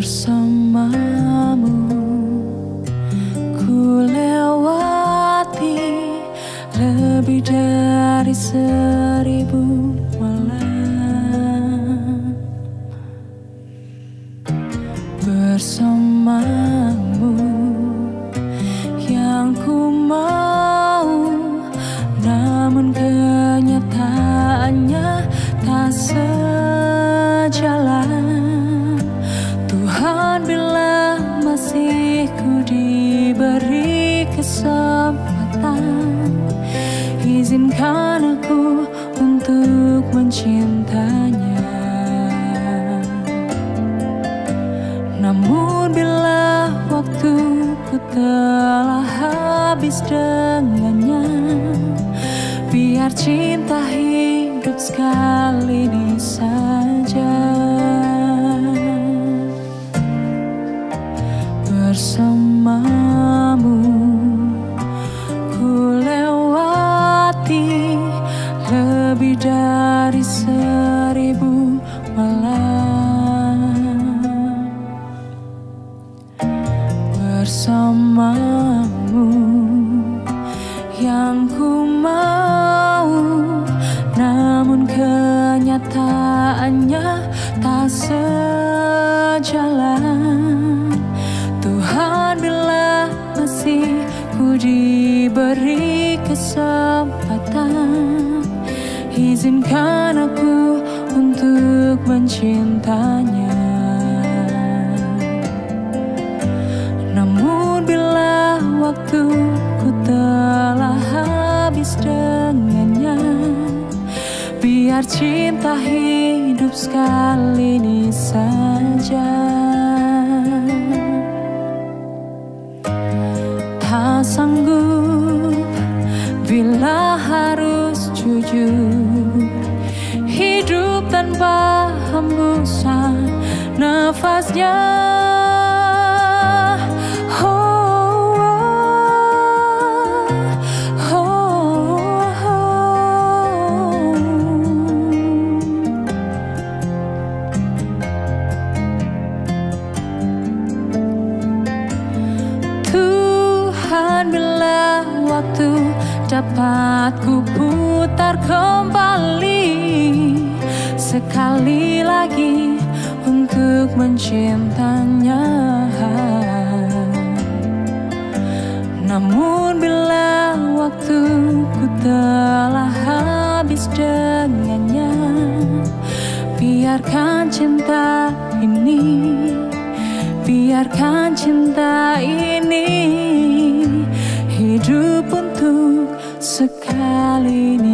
bersamamu ku lewati lebih dari seribu bersamamu. Yang ku mau namun kenyataannya tak sejalan. Tuhan bila masih ku diberi kesempatan Izinkan aku untuk mencintanya waktuku telah habis dengannya. Biar cinta hidup sekali ini saja. Bersamamu Ku lewati lebih dari seribu malam Bersamamu. Yang ku mau Namun kenyataannya tak sejalan. Tuhan bila masih ku diberi kesempatan Izinkan aku untuk mencintanya waktuku telah habis dengannya. Biar cinta hidup sekali ini saja. Tak sanggup bila harus jujur. Hidup tanpa hembusan nafasnya waktu dapat ku putar kembali. Sekali lagi untuk mencintanya Namun bila waktuku telah habis dengannya Biarkan cinta ini Biarkan cinta ini hidup untuk sekali